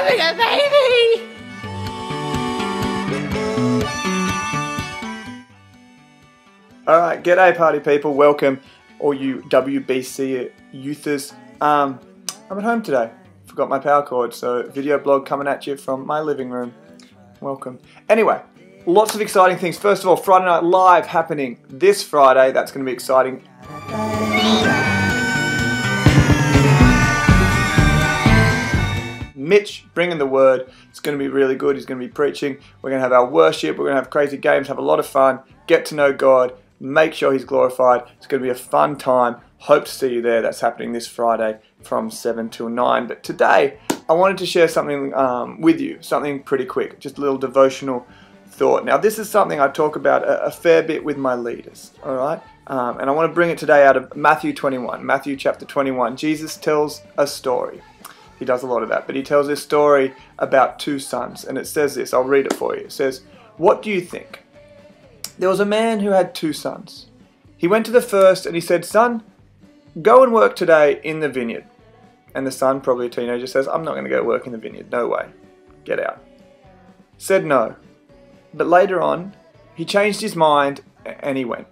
having a baby! Alright, g'day party people, welcome all you WBC youthers. Um, I'm at home today, forgot my power cord, so video blog coming at you from my living room. Welcome. Anyway, lots of exciting things. First of all, Friday Night Live happening this Friday, that's going to be exciting. Mitch bringing the word. It's going to be really good. He's going to be preaching. We're going to have our worship. We're going to have crazy games, have a lot of fun, get to know God, make sure He's glorified. It's going to be a fun time. Hope to see you there. That's happening this Friday from 7 till 9. But today, I wanted to share something um, with you, something pretty quick, just a little devotional thought. Now, this is something I talk about a, a fair bit with my leaders, all right? Um, and I want to bring it today out of Matthew 21, Matthew chapter 21. Jesus tells a story. He does a lot of that. But he tells this story about two sons. And it says this I'll read it for you. It says, What do you think? There was a man who had two sons. He went to the first and he said, Son, go and work today in the vineyard. And the son, probably a teenager, says, I'm not going to go work in the vineyard. No way. Get out. Said no. But later on, he changed his mind and he went.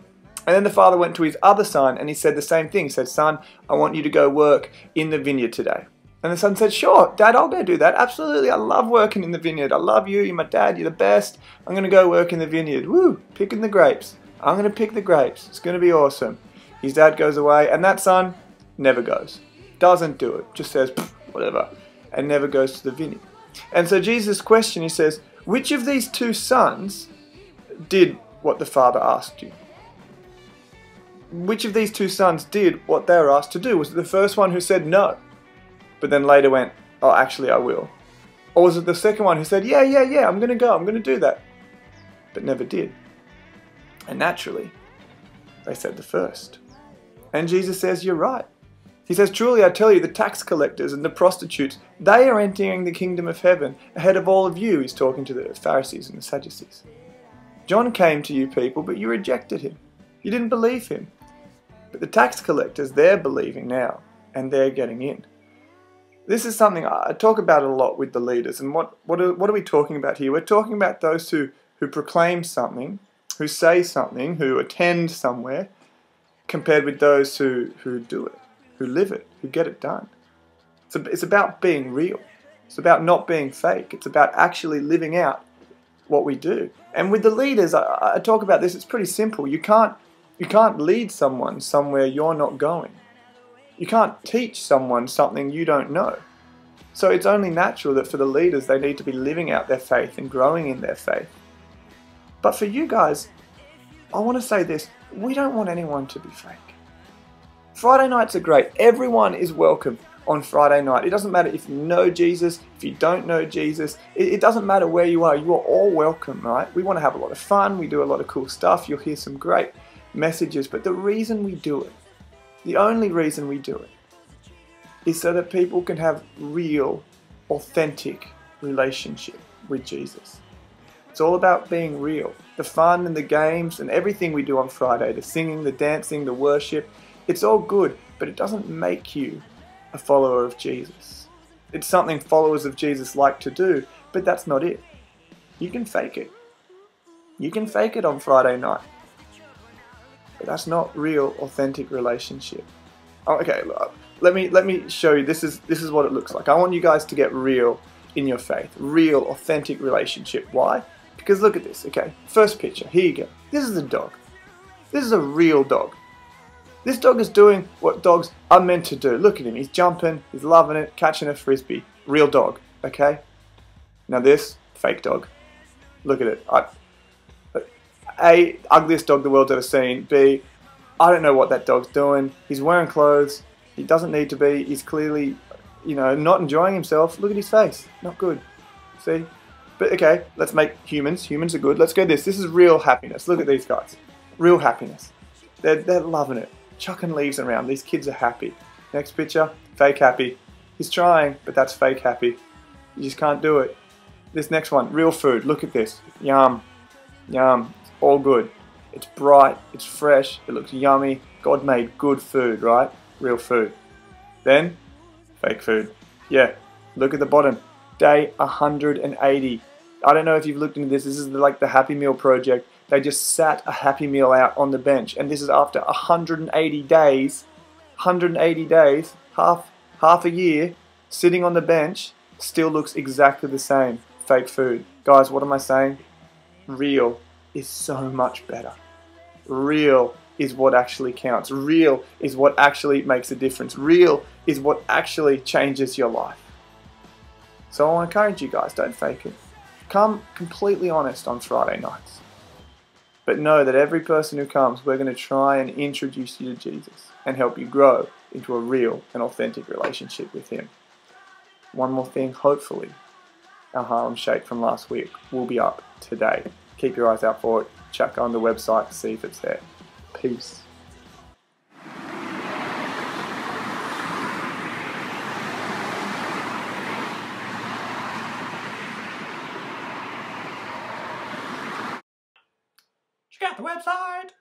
And then the father went to his other son and he said the same thing. He said, Son, I want you to go work in the vineyard today. And the son said, Sure, Dad, I'll go do that. Absolutely. I love working in the vineyard. I love you. You're my dad. You're the best. I'm going to go work in the vineyard. Woo, picking the grapes. I'm going to pick the grapes. It's going to be awesome. His dad goes away, and that son never goes. Doesn't do it. Just says, whatever. And never goes to the vineyard. And so Jesus' question, he says, Which of these two sons did what the father asked you? Which of these two sons did what they were asked to do? Was it the first one who said no? But then later went, oh, actually, I will? Or was it the second one who said, yeah, yeah, yeah, I'm going to go, I'm going to do that, but never did? And naturally, they said the first. And Jesus says, you're right. He says, Truly I tell you, the tax collectors and the prostitutes, they are entering the kingdom of heaven ahead of all of you. He's talking to the Pharisees and the Sadducees. John came to you people, but you rejected him. You didn't believe him. But the tax collectors, they're believing now, and they're getting in this is something I talk about a lot with the leaders. And what, what, are, what are we talking about here? We're talking about those who, who proclaim something, who say something, who attend somewhere, compared with those who, who do it, who live it, who get it done. It's, a, it's about being real. It's about not being fake. It's about actually living out what we do. And with the leaders, I, I talk about this. It's pretty simple. You can't you can't lead someone somewhere you're not going. You can't teach someone something you don't know. So it's only natural that for the leaders, they need to be living out their faith and growing in their faith. But for you guys, I want to say this we don't want anyone to be fake. Friday nights are great. Everyone is welcome on Friday night. It doesn't matter if you know Jesus, if you don't know Jesus, it, it, doesn't matter where you are. You are all welcome, right? We want to have a lot of fun. We do a lot of cool stuff. You'll hear some great messages. But the reason we do it the only reason we do it is so that people can have real, authentic relationship with Jesus. It's all about being real. The fun and the games and everything we do on Friday, the singing, the dancing, the worship, it's all good, but it doesn't make you a follower of Jesus. It's something followers of Jesus like to do, but that's not it. You can fake it. You can fake it on Friday night. That's not real, authentic relationship. Oh, okay, uh, let me let me show you. This is this is what it looks like. I want you guys to get real in your faith, real, authentic relationship. Why? Because look at this. Okay, first picture. Here you go. This is a dog. This is a real dog. This dog is doing what dogs are meant to do. Look at him. He's jumping. He's loving it. Catching a frisbee. Real dog. Okay. Now this fake dog. Look at it. I, a, ugliest dog the world's ever seen. B, I don't know what that dog's doing. He's wearing clothes. He doesn't need to be. He's clearly, you know, not enjoying himself. Look at his face. Not good. See? But okay, let's make humans. Humans are good. Let's go this. This is real happiness. Look at these guys. Real happiness. They're, they're loving it. Chucking leaves around. These kids are happy. Next picture, fake happy. He's trying, but that's fake happy. You just can't do it. This next one, real food. Look at this. Yum. Yum all good. It's bright, it's fresh, it looks yummy. God made good food, right? Real food. Then, fake food. Yeah, look at the bottom. day 180. I don't know if you've looked into this. This is like the Happy Meal project. They just sat a Happy Meal out on the bench, and this is after 180 days. 180 days, half half a year, sitting on the bench, still looks exactly the same. Fake food, guys. What am I saying? Real is so much better. Real is what actually counts. Real is what actually makes a difference. Real is what actually changes your life. So I encourage you guys, don't fake it. Come completely honest on Friday nights. But know that every person who comes, we're going to try and introduce you to Jesus and help you grow into a real and authentic relationship with Him. One more thing, hopefully, our Harlem Shake from last week will be up today. Keep your eyes out for it. Check on the website to see if it's there. Peace. Check out the website.